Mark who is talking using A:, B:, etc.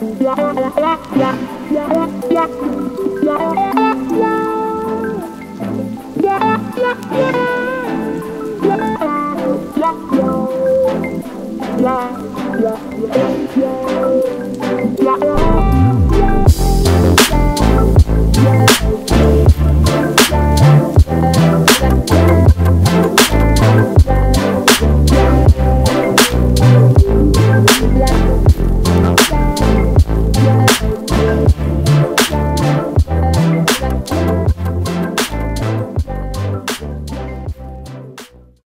A: Yeah.